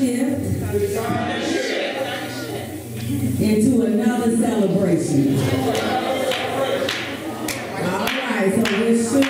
shift into another celebration. All right, so we're shifting.